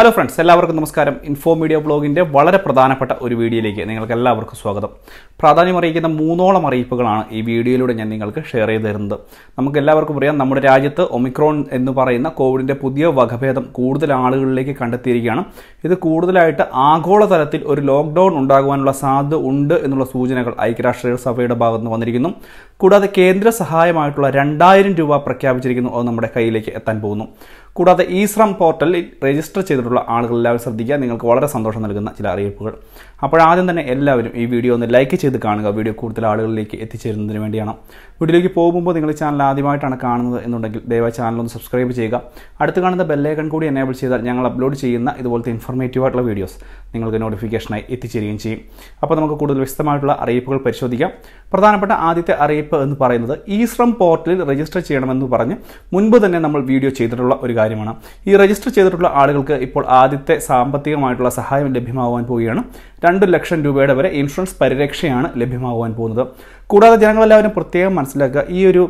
Hello friends എല്ലാവർക്കും നമസ്കാരം. Info media ബ്ലോഗിന്റെ വളരെ പ്രധാനപ്പെട്ട ഒരു വീഡിയോയിലേക്ക് നിങ്ങൾക്ക് എല്ലാവർക്കും സ്വാഗതം. പ്രാധാന്യം അറിയിക്കുന്ന മൂന്നോളം അറിയിപ്പുകളാണ് ഈ വീഡിയോയിലൂടെ ഞാൻ നിങ്ങൾക്ക് ഷെയർ ചെയ്ത് തരുന്നത്. നമുക്ക് എല്ലാവർക്കും അറിയാം നമ്മുടെ രാജ്യത്ത് ഒമിക്രോൺ എന്ന് പറയുന്ന കോവിഡിന്റെ പുതിയ വകഭേദം കൂടുതൽ ആളുകളിലേക്ക് കണ്ടെത്തിയിരിക്കുകയാണ്. ഇത് കൂടുതലായിട്ട് ആഗോളതലത്തിൽ ഒരു ലോക്ക്ഡൗൺ ഉണ്ടാകുവാനുള്ള സാധ്യത ഉണ്ട് എന്നുള്ള സൂചനകൾ ഐക്യരാഷ്ട്ര സഭയുടെ ഭാഗത്ത് നിന്ന് വന്നിരിക്കുന്നു. കൂടാതെ കേന്ദ്ര സഹായമായിട്ടുള്ള രണ്ടായിരം രൂപ പ്രഖ്യാപിച്ചിരിക്കുന്നു. അത് നമ്മുടെ കയ്യിലേക്ക് എത്താൻ പോകുന്നു. കൂടാതെ ഈ ശ്രം പോർട്ടലിൽ രജിസ്റ്റർ ചെയ്തിട്ടുള്ള ആളുകൾ എല്ലാവരും ശ്രദ്ധിക്കുക. നിങ്ങൾക്ക് വളരെ സന്തോഷം നൽകുന്ന ചില അറിയിപ്പുകൾ. അപ്പോഴാദ്യം തന്നെ എല്ലാവരും ഈ വീഡിയോ ഒന്ന് ലൈക്ക് ചെയ്ത് കാണുക. വീഡിയോ കൂടുതൽ ആളുകളിലേക്ക് എത്തിച്ചേരുന്നതിന് വേണ്ടിയാണ്. വീഡിയോയിലേക്ക് പോകുമ്പോൾ നിങ്ങൾ ചാനൽ ആദ്യമായിട്ടാണ് കാണുന്നത് എന്നുണ്ടെങ്കിൽ ദയവായി ചാനൽ ഒന്ന് സബ്സ്ക്രൈബ് ചെയ്യുക. അടുത്ത് കാണുന്ന ബെല്ലൈക്കൺ കൂടി എനേബിൾ ചെയ്താൽ ഞങ്ങൾ അപ്ലോഡ് ചെയ്യുന്ന ഇതുപോലത്തെ ഇൻഫോർമേറ്റീവ് ആയിട്ടുള്ള വീഡിയോസ് നിങ്ങൾക്ക് നോട്ടിഫിക്കേഷനായി എത്തിച്ചേരുകയും ചെയ്യും. അപ്പോൾ നമുക്ക് കൂടുതൽ വിശദമായിട്ടുള്ള അറിയിപ്പുകൾ പരിശോധിക്കാം. പ്രധാനപ്പെട്ട ആദ്യത്തെ അറിയിപ്പ് എന്ന് പറയുന്നത് ഈശ്രം പോർട്ടലിൽ രജിസ്റ്റർ ചെയ്യണമെന്ന് പറഞ്ഞ് മുൻപ് തന്നെ നമ്മൾ വീഡിയോ ചെയ്തിട്ടുള്ള ഒരു കാര്യമാണ്. ഈ രജിസ്റ്റർ ചെയ്തിട്ടുള്ള ആളുകൾക്ക് ഇപ്പോൾ ആദ്യത്തെ സാമ്പത്തികമായിട്ടുള്ള സഹായം ലഭ്യമാവാൻ പോവുകയാണ്. രണ്ട് ലക്ഷം രൂപയുടെ വരെ ഇൻഷുറൻസ് പരിരക്ഷയാണ് ലഭ്യമാവാൻ പോകുന്നത്. കൂടാതെ ജനങ്ങളെല്ലാവരും പ്രത്യേകം മനസ്സിലാക്കുക ഈ ഒരു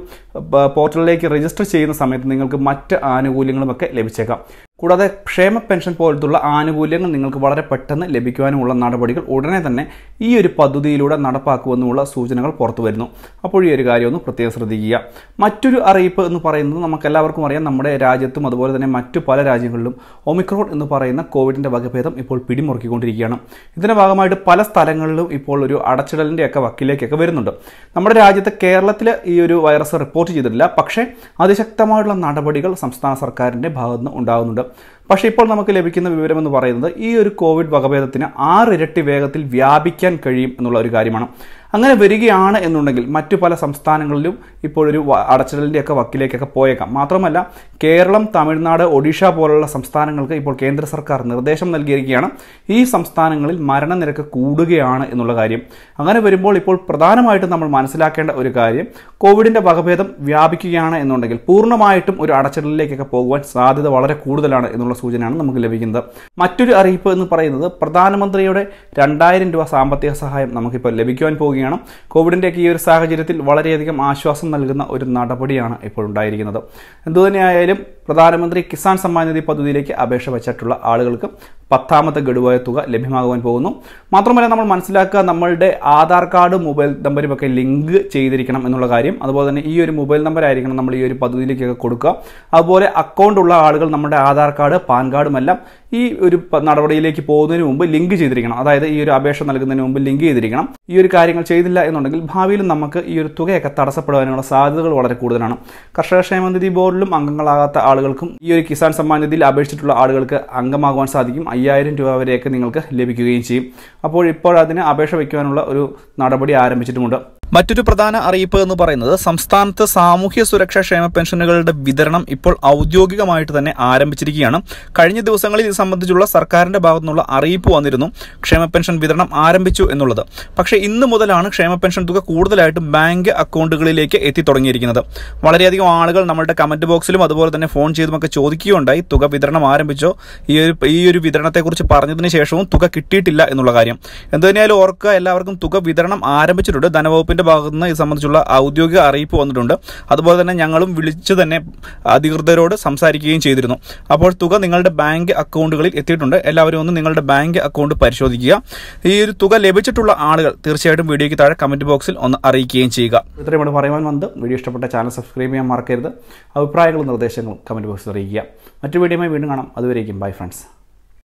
പോർട്ടലിലേക്ക് രജിസ്റ്റർ ചെയ്യുന്ന സമയത്ത് നിങ്ങൾക്ക് മറ്റ് ആനുകൂല്യങ്ങളുമൊക്കെ ലഭിച്ചേക്കാം. കൂടാതെ ക്ഷേമ പെൻഷൻ പോലത്തുള്ള ആനുകൂല്യങ്ങൾ നിങ്ങൾക്ക് വളരെ പെട്ടെന്ന് ലഭിക്കുവാനുമുള്ള നടപടികൾ ഉടനെ തന്നെ ഈ ഒരു പദ്ധതിയിലൂടെ നടപ്പാക്കുമെന്നുള്ള സൂചനകൾ പുറത്തു വരുന്നു. അപ്പോൾ ഈ ഒരു കാര്യം ഒന്ന് പ്രത്യേകം ശ്രദ്ധിക്കുക. മറ്റൊരു അറിയിപ്പ് എന്ന് പറയുന്നത് നമുക്ക് എല്ലാവർക്കും അറിയാം. നമ്മുടെ രാജ്യത്തും അതുപോലെ തന്നെ മറ്റു പല രാജ്യങ്ങളിലും ഒമിക്രോൺ എന്ന് പറയുന്ന കോവിഡിന്റെ വകഭേദം ഇപ്പോൾ പിടിമുറുക്കിക്കൊണ്ടിരിക്കുകയാണ്. ഇതിന്റെ ഭാഗമായിട്ട് പല സ്ഥലങ്ങളിലും ഇപ്പോൾ ഒരു അടച്ചിടലിന്റെ ഒക്കെ വക്കിലേക്കൊക്കെ വരുന്നുണ്ട്. നമ്മുടെ രാജ്യത്ത് കേരളത്തിൽ ഈ ഒരു വൈറസ് റിപ്പോർട്ട് ചെയ്തിട്ടില്ല. പക്ഷേ അതിശക്തമായിട്ടുള്ള നടപടികൾ സംസ്ഥാന സർക്കാരിന്റെ ഭാഗത്തുനിന്ന് ഉണ്ടാകുന്നുണ്ട്. പക്ഷേ ഇപ്പോൾ നമുക്ക് ലഭിക്കുന്ന വിവരമെന്ന് പറയുന്നത് ഈ ഒരു കോവിഡ് വകഭേദത്തിന് ആറിരട്ടി വേഗത്തിൽ വ്യാപിക്കാൻ കഴിയും എന്നുള്ള ഒരു കാര്യമാണ്. അങ്ങനെ വരികയാണ് എന്നുണ്ടെങ്കിൽ മറ്റു പല സംസ്ഥാനങ്ങളിലും ഇപ്പോഴൊരു അടച്ചിടലിന്റെയൊക്കെ അടച്ചിടലിന്റെ വക്കിലേക്കൊക്കെ പോയേക്കാം. മാത്രമല്ല കേരളം തമിഴ്നാട് ഒഡീഷ പോലുള്ള സംസ്ഥാനങ്ങൾക്ക് ഇപ്പോൾ കേന്ദ്ര സർക്കാർ നിർദ്ദേശം നൽകിയിരിക്കുകയാണ്. ഈ സംസ്ഥാനങ്ങളിൽ മരണനിരക്ക് കൂടുകയാണ് എന്നുള്ള കാര്യം. അങ്ങനെ വരുമ്പോൾ ഇപ്പോൾ പ്രധാനമായിട്ടും നമ്മൾ മനസ്സിലാക്കേണ്ട ഒരു കാര്യം കോവിഡിന്റെ വകഭേദം വ്യാപിക്കുകയാണ് എന്നുണ്ടെങ്കിൽ പൂർണമായിട്ടും ഒരു അടച്ചിടലിലേക്കൊക്കെ പോകുവാൻ സാധ്യത വളരെ കൂടുതലാണ് എന്നുള്ള സൂചനയാണ് നമുക്ക് ലഭിക്കുന്നത്. മറ്റൊരു അറിയിപ്പ് എന്ന് പറയുന്നത് പ്രധാനമന്ത്രിയുടെ രണ്ടായിരം രൂപ സാമ്പത്തിക സഹായം നമുക്കിപ്പോൾ ലഭിക്കുവാൻ പോവുകയാണ് കോവിഡിന്റെയൊക്കെ ഈ ഒരു സാഹചര്യത്തിൽ വളരെയധികം ആശ്വാസം നൽകുന്ന ഒരു നടപടിയാണ് ഇപ്പോൾ ഉണ്ടായിരിക്കുന്നത്. എന്തുതന്നെയായാലും പ്രധാനമന്ത്രി കിസാൻ സമ്മാൻ നിധി പദ്ധതിയിലേക്ക് അപേക്ഷ വച്ചിട്ടുള്ള ആളുകൾക്ക് പത്താമത്തെ ഗഡുവായ തുക ലഭ്യമാകുവാൻ പോകുന്നു. മാത്രമല്ല നമ്മൾ മനസ്സിലാക്കുക നമ്മളുടെ ആധാർ കാർഡ് മൊബൈൽ നമ്പരും ഒക്കെ ലിങ്ക് ചെയ്തിരിക്കണം എന്നുള്ള കാര്യം. അതുപോലെ തന്നെ ഈ ഒരു മൊബൈൽ നമ്പർ ആയിരിക്കണം നമ്മൾ ഈ ഒരു പദ്ധതിയിലേക്കൊക്കെ കൊടുക്കുക. അതുപോലെ അക്കൗണ്ട് ഉള്ള ആളുകൾ നമ്മുടെ ആധാർ കാർഡ് പാൻ കാർഡും എല്ലാം ഈ ഒരു നടപടിയിലേക്ക് പോകുന്നതിന് മുമ്പ് ലിങ്ക് ചെയ്തിരിക്കണം. അതായത് ഈ ഒരു അപേക്ഷ നൽകുന്നതിന് മുമ്പ് ലിങ്ക് ചെയ്തിരിക്കണം. ഈ ഒരു കാര്യങ്ങൾ ചെയ്തില്ല എന്നുണ്ടെങ്കിൽ ഭാവിയിൽ നമുക്ക് ഈ ഒരു തുകയൊക്കെ തടസ്സപ്പെടുവാനുള്ള സാധ്യതകൾ വളരെ കൂടുതലാണ്. കർഷക ക്ഷേമനിധി ബോർഡിലും അംഗങ്ങളാകാത്ത ആളുകൾക്കും ഈ ഒരു കിസാൻ സമ്മാൻ നിധിയിൽ അപേക്ഷിച്ചിട്ടുള്ള ആളുകൾക്ക് അംഗമാകുവാൻ സാധിക്കും. അയ്യായിരം രൂപ വരെയൊക്കെ നിങ്ങൾക്ക് ലഭിക്കുകയും ചെയ്യും. അപ്പോൾ ഇപ്പോൾ അതിന് അപേക്ഷ വയ്ക്കുവാനുള്ള ഒരു നടപടി ആരംഭിച്ചിട്ടുമുണ്ട്. മറ്റൊരു പ്രധാന അറിയിപ്പ് എന്ന് പറയുന്നത് സംസ്ഥാനത്ത് സാമൂഹ്യ സുരക്ഷാ ക്ഷേമ പെൻഷനുകളുടെ വിതരണം ഇപ്പോൾ ഔദ്യോഗികമായിട്ട് തന്നെ ആരംഭിച്ചിരിക്കുകയാണ്. കഴിഞ്ഞ ദിവസങ്ങളിൽ ഇത് സംബന്ധിച്ചുള്ള സർക്കാരിന്റെ ഭാഗത്തുനിന്നുള്ള അറിയിപ്പ് വന്നിരുന്നു ക്ഷേമ പെൻഷൻ വിതരണം ആരംഭിച്ചു എന്നുള്ളത്. പക്ഷേ ഇന്ന് മുതലാണ് ക്ഷേമ പെൻഷൻ തുക കൂടുതലായിട്ടും ബാങ്ക് അക്കൗണ്ടുകളിലേക്ക് എത്തി തുടങ്ങിയിരിക്കുന്നത് വളരെയധികം ആളുകൾ നമ്മുടെ കമന്റ് ബോക്സിലും അതുപോലെ തന്നെ ഫോൺ ചെയ്തുമൊക്കെ ചോദിക്കുകയുണ്ടായി തുക വിതരണം ആരംഭിച്ചോ ഈ ഒരു ഈ ഒരു വിതരണത്തെക്കുറിച്ച് പറഞ്ഞതിന് ശേഷവും തുക കിട്ടിയിട്ടില്ല എന്നുള്ള കാര്യം. എന്തുതന്നെയാലും ഓർക്കുക എല്ലാവർക്കും തുക വിതരണം ആരംഭിച്ചിട്ടുണ്ട്. ധനവകുപ്പിന്റെ ഭാഗത്തു നിന്ന് ഇത് സംബന്ധിച്ചുള്ള ഔദ്യോഗിക അറിയിപ്പ് വന്നിട്ടുണ്ട്. അതുപോലെ തന്നെ ഞങ്ങളും വിളിച്ചു തന്നെ അധികൃതരോട് സംസാരിക്കുകയും ചെയ്തിരുന്നു. അപ്പോൾ തുക നിങ്ങളുടെ ബാങ്ക് അക്കൗണ്ടുകളിൽ എത്തിയിട്ടുണ്ട്. എല്ലാവരും ഒന്ന് നിങ്ങളുടെ ബാങ്ക് അക്കൗണ്ട് പരിശോധിക്കുക. ഈ ഒരു തുക ലഭിച്ചിട്ടുള്ള ആളുകൾ തീർച്ചയായിട്ടും വീഡിയോയ്ക്ക് താഴെ കമന്റ് ബോക്സിൽ ഒന്ന് അറിയിക്കുകയും ചെയ്യുക. ഇത്രയും ഇവിടെ പറയുവാൻ വന്നത്. വീഡിയോ ഇഷ്ടപ്പെട്ട ചാനൽ സബ്സ്ക്രൈബ് ചെയ്യാൻ മറക്കരുത്. അഭിപ്രായങ്ങളും നിർദ്ദേശങ്ങളും കമന്റ് ബോക്സിൽ അറിയിക്കുക. മറ്റു വീഡിയോയുമായി വീണ്ടും കാണാം. അതുവരേക്കും. Bye friends